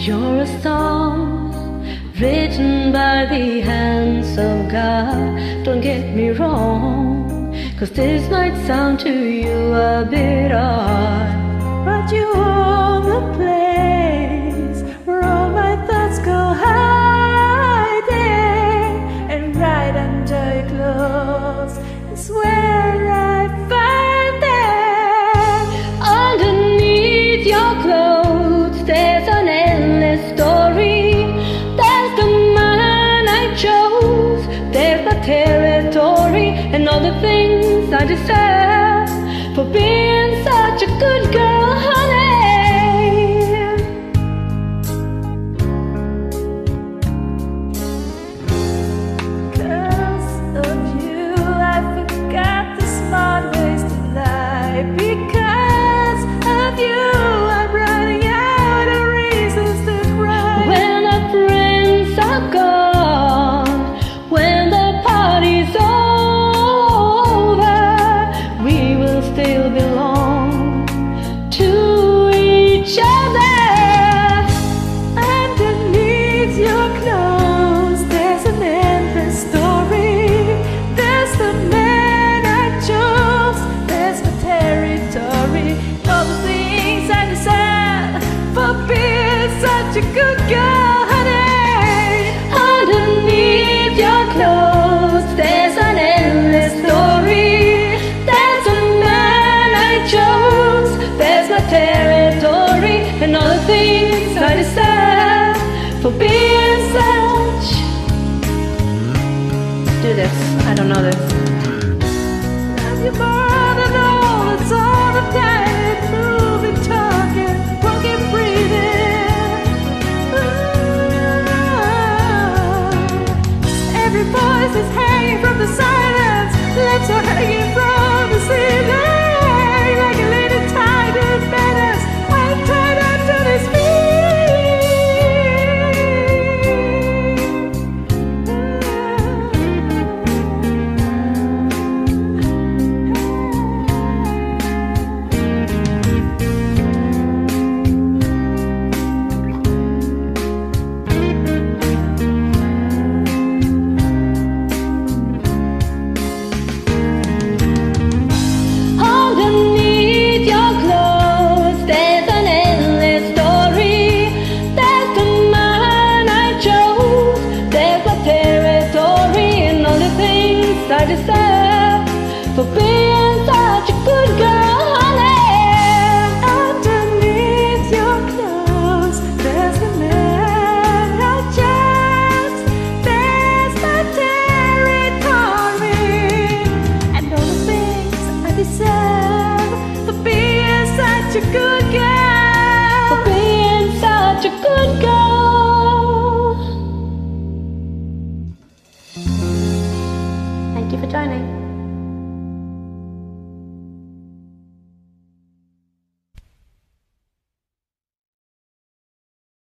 You're a song written by the hands of God. Don't get me wrong, cause this might sound to you a bit odd, but you own the place. and all the things I deserve for being such a good girl. territory and all the things I deserve for being such. Do this. I don't know this.